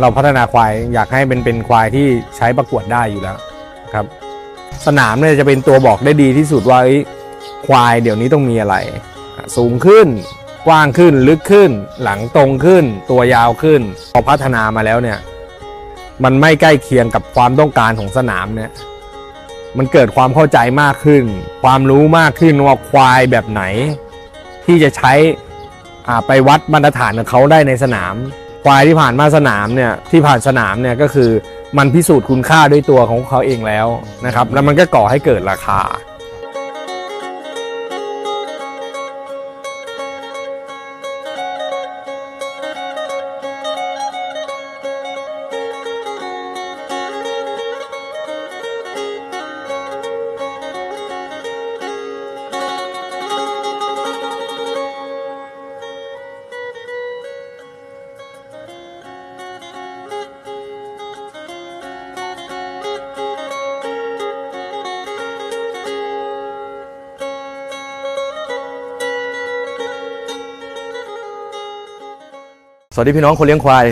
เราพัฒนาควายอยากให้เป็นเป็นควายที่ใช้ประกวดได้อยู่แล้วครับ สนามเนี่ยจะเป็นตัวบอกได้ดีที่สุดว่าเอ้ควายเดี๋ยวนี้ต้องมีอะไร สูงขึ้น กว้างขึ้นลึกขึ้น หลังตรงขึ้น ตัวยาวขึ้น พอพัฒนามาแล้วเนี่ย มันไม่ใกล้เคียงกับความต้องการของสนามเนี่ยมันเกิดความเข้าใจมากขึ้น ความรู้มากขึ้นว่าควายแบบไหน ที่จะใช้อ่าไปวัดมาตรฐานของเขาได้ในสนาม ควายที่ผ่านมาสนามเนี่ยที่ผ่านสนามเนี่ยก็คือมันพิสูจน์คุณค่าด้วยตัวของเขาเองแล้วนะครับ แล้วมันก็ก่อให้เกิดราคา สวัสดีพี่น้องคนเลี้ยงควาย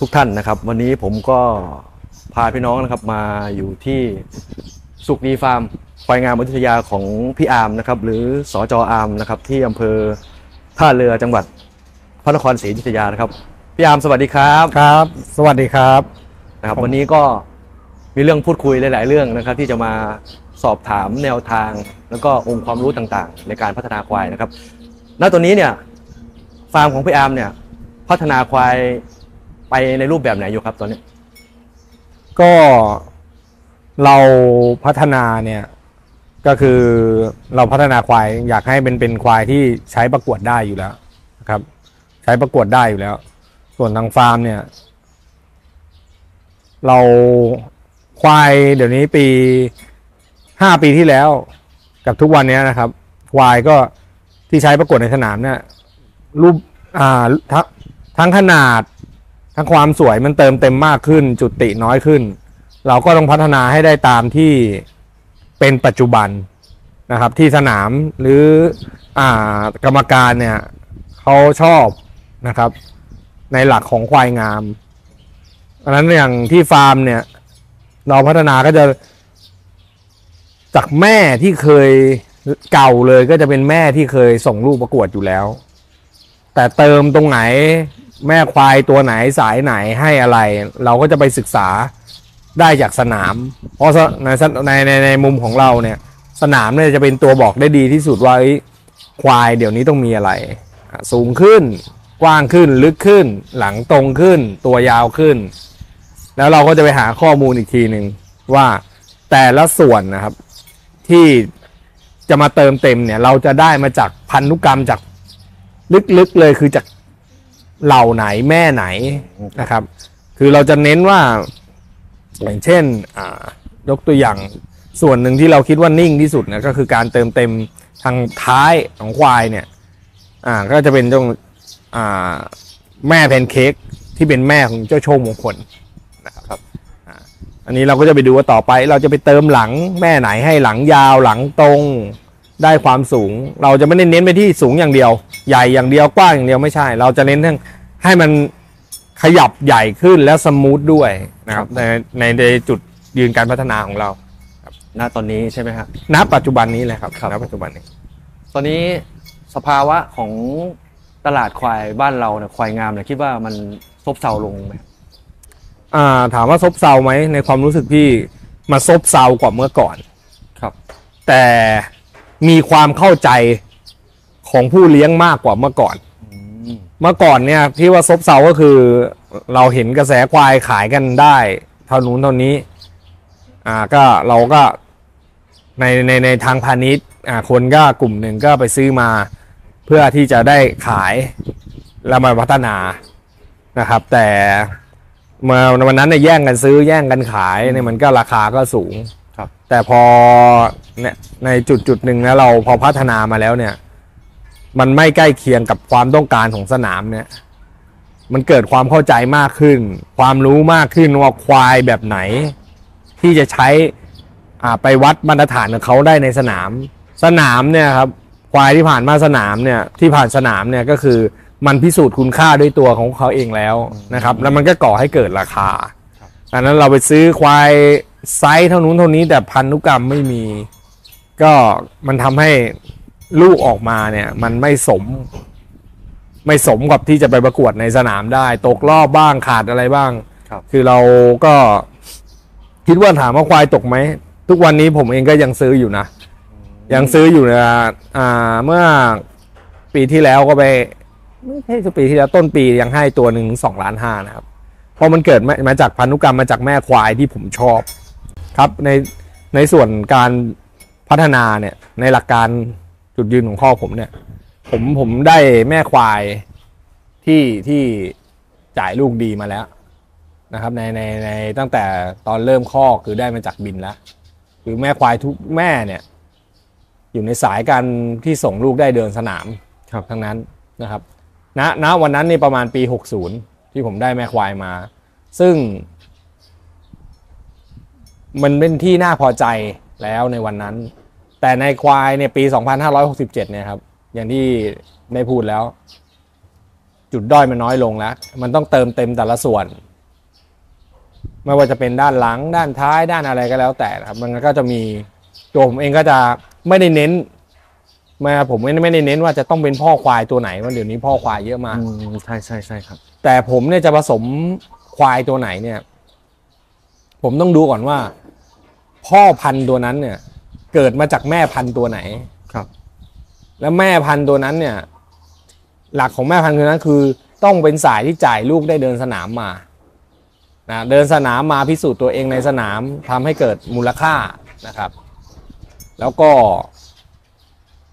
ทุกท่านนะครับ วันนี้ผมก็พาพี่น้องนะครับมาอยู่ที่สุขดีฟาร์มควายงามอยุธยาของพี่อาร์มนะครับ หรือสอจออาร์มนะครับ ที่อำเภอท่าเรือจังหวัดพระนครศรีอยุธยานะครับพี่อาร์มสวัสดีครับครับ สวัสดีครับนะครับ วันนี้ก็มีเรื่องพูดคุยหลาย ๆ เรื่องนะครับ ที่จะมาสอบถามแนวทาง แล้วก็องค์ความรู้ต่างๆ ในการพัฒนาควายนะครับ ณตอนนี้เนี่ยฟาร์มของพี่อาร์มเนี่ย พัฒนาควายไปในรูปแบบไหนอยู่ครับตอนนี้ ก็เราพัฒนาเนี่ยก็คือเราพัฒนาควายอยากให้เป็นเป็นควายที่ใช้ประกวดได้อยู่แล้วนะครับ ใช้ประกวดได้อยู่แล้ว ส่วนทางฟาร์มเนี่ย เราควายเดี๋ยวนี้ปีห้าปีที่แล้ว กับทุกวันนี้นะครับ ควายก็ที่ใช้ประกวดในสนามเนี่ยรูปอ่า ทั้งขนาด ทั้งความสวยมันเติมเต็มมากขึ้น จุติน้อยขึ้น เราก็ต้องพัฒนาให้ได้ตามที่เป็นปัจจุบันนะครับ ที่สนามหรืออ่ากรรมการเนี่ยเขาชอบนะครับ ในหลักของควายงามเพราะฉะนั้นอย่างที่ฟาร์มเนี่ย เราพัฒนาก็จะจากแม่ที่เคยเก่าเลยก็จะเป็นแม่ที่เคยส่งลูกประกวดอยู่แล้ว แต่เติมตรงไหน แม่ควายตัวไหนสายไหนให้อะไร เราก็จะไปศึกษาได้จากสนาม เพราะในในในในมุมของเราเนี่ย สนามเนี่ยจะเป็นตัวบอกได้ดีที่สุดว่าควายเดี๋ยวนี้ต้องมีอะไร สูงขึ้น กว้างขึ้นลึกขึ้น หลังตรงขึ้น ตัวยาวขึ้น แล้วเราก็จะไปหาข้อมูลอีกทีหนึ่งว่าแต่ละส่วนนะครับ ที่จะมาเติมเต็มเนี่ย เราจะได้มาจากพันธุกรรมจากลึกๆเลยคือจาก เหล่าไหนแม่ไหนนะครับ คือเราจะเน้นว่าอย่างเช่นอ่ายกตัวอย่างส่วนหนึ่งที่เราคิดว่านิ่งที่สุดนะก็คือการเติมเต็มทางท้ายของควายเนี่ยอ่าก็จะเป็นตรงอ่าแม่แพนเค้กที่เป็นแม่ของเจ้าโชคมงคลนะครับอ่าอันนี้เราก็จะไปดูว่าต่อไป เราจะไปเติมหลังแม่ไหนให้หลังยาวหลังตรง ได้ความสูง เราจะไม่ได้เน้นไปที่สูงอย่างเดียว ใหญ่อย่างเดียวกว้างอย่างเดียวไม่ใช่ เราจะเน้นทั้งให้มันขยับใหญ่ขึ้นและสมูทด้วยนะครับในในในจุดยืนการพัฒนาของเราณตอนนี้ใช่ไหมครับณปัจจุบันนี้เลยครับครับณปัจจุบันนี้ ตอนนี้สภาวะของตลาดควายบ้านเราเนี่ยควายงามเนี่ยคิดว่ามันซบเซาลงไหมอ่า ถามว่าซบเซาไหมในความรู้สึกพี่มาซบเซากว่าเมื่อก่อน ครับ แต่ มีความเข้าใจของผู้เลี้ยงมากกว่าเมื่อก่อนอืมเมื่อก่อนเนี่ยที่ว่าซบเซาก็คือเราเห็นกระแสควายขายกันได้เท่านู้นเท่านี้ อ่าก็เราก็ในในในทางพาณิชย์อ่าคนก็กลุ่มหนึ่งก็ไปซื้อมา เพื่อที่จะได้ขายแล้วมาพัฒนานะครับ แต่เมื่อวันนั้นเนี่ยแย่งกันซื้อแย่งกันขายเนี่ยมันก็ราคาก็สูง ครับ แต่พอ เนี่ยในจุดจุดหนึ่งแล้วเราพอพัฒนามาแล้วเนี่ย มันไม่ใกล้เคียงกับความต้องการของสนามเนี่ย มันเกิดความเข้าใจมากขึ้น ความรู้มากขึ้นว่าควายแบบไหน ที่จะใช้อ่าไปวัดมาตรฐานของเขาได้ในสนาม สนามเนี่ยครับควายที่ผ่านมาสนามเนี่ยที่ผ่านสนามเนี่ยก็คือมันพิสูจน์คุณค่าด้วยตัวของเขาเองแล้วนะครับ แล้วมันก็ก่อให้เกิดราคาอันนั้นเราไปซื้อควายไซส์เท่านู้นเท่านี้แต่พันธุกรรมไม่มี ก็มันทำให้ลูกออกมาเนี่ย มันไม่สม ไม่สมกับที่จะไปประกวดในสนามได้ ตกรอบบ้างขาดอะไรบ้างครับ คือเราก็คิดว่าถามว่าควายตกไหม ทุกวันนี้ผมเองก็ยังซื้ออยู่นะ ยังซื้ออยู่นะอ่า เมื่อปีที่แล้วก็ไปไม่ใช่สิปีที่แล้วต้นปียังให้ตัวหนึ่งสองล้านห้านะครับ เพราะมันเกิดมามาจากพันธุกรรมมาจากแม่ควายที่ผมชอบ ครับในในส่วนการ พัฒนาเนี่ยในหลักการจุดยืนของพ่อผมเนี่ย ผมผมได้แม่ควายที่ที่จ่ายลูกดีมาแล้วนะครับในในในตั้งแต่ตอนเริ่มข้อกคือได้มาจากบินแล้วคือแม่ควายทุกแม่เนี่ย อยู่ในสายการที่ส่งลูกได้เดินสนามครับทั้งนั้นนะครับณณวันนั้นนี่ประมาณปี 60 ที่ผมได้แม่ควายมา ซึ่ง มันเป็นที่น่าพอใจแล้วในวันนั้น แต่ในควายเนี่ยปี 2567 เนี่ยครับ อย่างที่ได้พูดแล้ว จุดด้อยมันน้อยลงแล้ว มันต้องเติมเต็มแต่ละส่วน ไม่ว่าจะเป็นด้านหลัง ด้านท้ายด้านอะไรก็แล้วแต่นะครับ มันก็จะมีตัวผมเองก็จะไม่ได้เน้นมาผมไม่ไม่ได้เน้นว่าจะต้องเป็นพ่อควายตัวไหนเพราะเดี๋ยวนี้พ่อควายเยอะมากอืมใช่ใช่ใช่ครับ แต่ผมเนี่ยจะผสมควายตัวไหนเนี่ย ผมต้องดูก่อนว่า พ่อพันธุ์ตัวนั้นเนี่ย เกิดมาจากแม่พันธุ์ตัวไหน ครับ แล้วแม่พันธุ์ตัวนั้นเนี่ย หลักของแม่พันธุ์ตัวนั้นคือ ต้องเป็นสายที่จ่ายลูกได้เดินสนามมานะเดินสนามมาพิสูจน์ตัวเองในสนามทำให้เกิดมูลค่านะครับ แล้วก็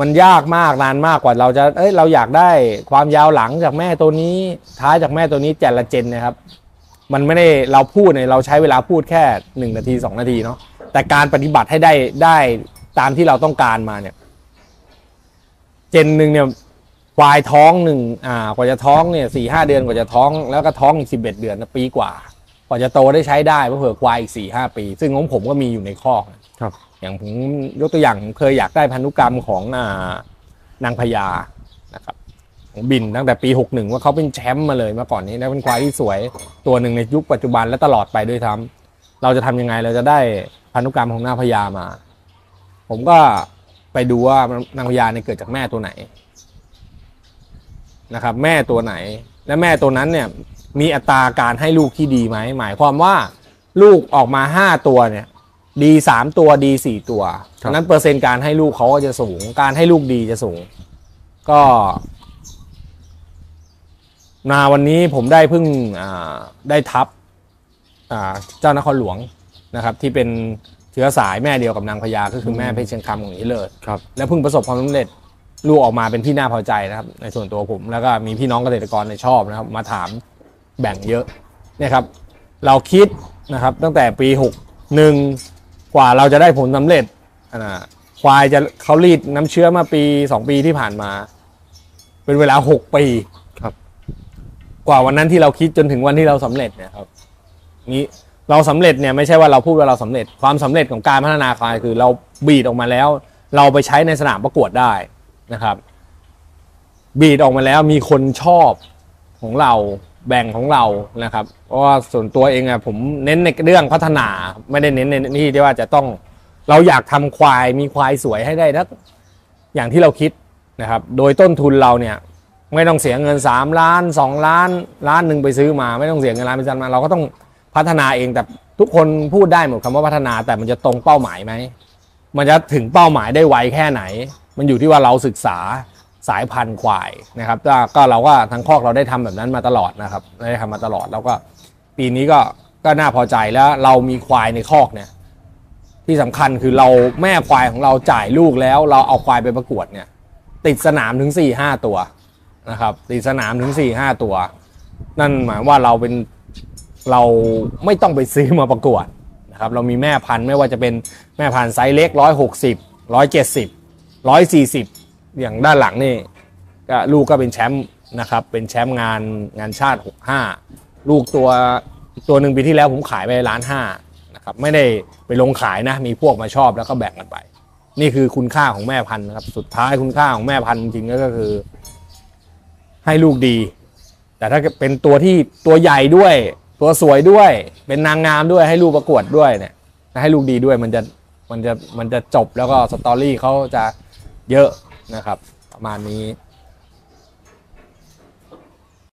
มันยากมากนานมากกว่าเราจะเอ้ยเราอยากได้ความยาวหลังจากแม่ตัวนี้ ท้ายจากแม่ตัวนี้แต่ละเจนนะครับ มันไม่ได้เราพูดเนี่ยเราใช้เวลาพูดแค่หนึ่งนาทีสองนาทีเนาะ แต่การปฏิบัติให้ได้ได้ตามที่เราต้องการมาเนี่ย เจนหนึ่งเนี่ยควายท้องหนึ่งอ่ากว่าจะท้องเนี่ยสี่ห้าเดือนกว่าจะท้อง แล้วก็ท้องอีกสิบเอ็ดเดือนนะปีกว่า กว่าจะโตได้ใช้ได้เพราะเผื่อควายอีกสี่ห้าปี ซึ่งของผมก็มีอยู่ในคอกครับ อย่างผมยกตัวอย่างผมเคยอยากได้พันธุกรรมของอ่านางพญานะครับของบินตั้งแต่ปี 61 ว่าเขาเป็นแชมป์มาเลยเมื่อก่อนนี้แล้วเป็นควายที่สวยตัวหนึ่งในยุคปัจจุบันและตลอดไปด้วยทำ เราจะทำยังไงเราจะได้พันธุกรรมของนางพญามา ผมก็ไปดูว่านางพญาเนี่ยเกิดจากแม่ตัวไหนนะครับ แม่ตัวไหน และแม่ตัวนั้นเนี่ยมีอัตราการให้ลูกที่ดีไหมหมายความว่าลูกออกมาห้าตัวเนี่ย ดีสามตัวดีสี่ตัวครับฉะนั้นเปอร์เซ็นต์การให้ลูกเขาก็จะสูง การให้ลูกดีจะสูง ก็นาวันนี้ผมได้เพิ่งอ่าได้ทับอ่า เจ้านครหลวงนะครับที่เป็นเชื้อสายแม่เดียวกับนางพญาก็คือแม่เพชรเชียงคำของนี้เลยครับแล้วเพิ่งประสบความสำเร็จลูกออกมาเป็นที่น่าพอใจนะครับ ในส่วนตัวผมแล้วก็มีพี่น้องเกษตรกรในยชอบนะครับ มาถามแบ่งเยอะเนี่ยครับ เราคิดนะครับตั้งแต่ปีหกหนึ่งกว่าเราจะได้ผลสำเร็จอ่าควายจะเขารีดน้ำเชื้อมาปีสองปีที่ผ่านมา เป็นเวลาหกปีครับ กว่าวันนั้นที่เราคิดจนถึงวันที่เราสำเร็จเนี่ยครับ นี้เราสำเร็จเนี่ยไม่ใช่ว่าเราพูดว่าเราสำเร็จความสำเร็จของการพัฒนาควายคือเราบีดออกมาแล้ว เราไปใช้ในสนามประกวดได้นะครับ บีดออกมาแล้วมีคนชอบของเราแบ่งของเรานะครับ เพราะว่าส่วนตัวเองอะผมเน้นในเรื่องพัฒนาไม่ได้เน้นในนี่ที่ว่าจะต้องเราอยากทำควายมีควายสวยให้ได้ทักอย่างที่เราคิดนะครับ โดยต้นทุนเราเนี่ยไม่ต้องเสียเงิน 3 ล้าน 2 ล้านล้านหนึ่งไปซื้อมา ไม่ต้องเสียเงินล้านไปซื้อมาเราก็ต้อง พัฒนาเองแต่ทุกคนพูดได้หมดคำว่าพัฒนาแต่มันจะตรงเป้าหมายไหมมันจะถึงเป้าหมายได้ไวแค่ไหน มันอยู่ที่ว่าเราศึกษาสายพันธุ์ควายนะครับก็เราก็ทางคอกเราได้ทำแบบนั้นมาตลอดนะครับได้ทำมาตลอดแล้วก็ปีนี้ก็ก็น่าพอใจแล้วเรามีควายในคอกเนี่ย ที่สำคัญคือเราแม่ควายของเราจ่ายลูกแล้ว เราเอาควายไปประกวดเนี่ย ติดสนามถึง4ี่ห้าตัวนะครับ ติดสนามถึง4ี่ห้าตัว นั่นหมายว่าเราเป็น เราไม่ต้องไปซื้อมาประกวดนะครับเรามีแม่พันธุ์ไม่ว่าจะเป็นแม่พันธุ์ไซส์เล็กร้อยหกสิบร้อยเจ็ดสิบร้อยสี่สิบอย่างด้านหลังนี่ก็ลูกก็เป็นแชมป์นะครับเป็นแชมป์งานงานชาติหกห้าลูกตัวตัวหนึ่งปีที่แล้วผมขายไปล้านห้านะครับไม่ได้ไปลงขายนะมีพวกมาชอบแล้วก็แบ่งกันไป นี่คือคุณค่าของแม่พันธุ์นะครับสุดท้ายคุณค่าของแม่พันธุ์จริงก็คือ ให้ลูกดี แต่ถ้าเป็นตัวที่ตัวใหญ่ด้วย ตัวสวยด้วย เป็นนางงามด้วยให้ลูกประกวดด้วยเนี่ยให้ลูกดีด้วยมันจะมันจะมันจะจบแล้วก็สตอรี่เขาจะเยอะนะครับ ประมาณนี้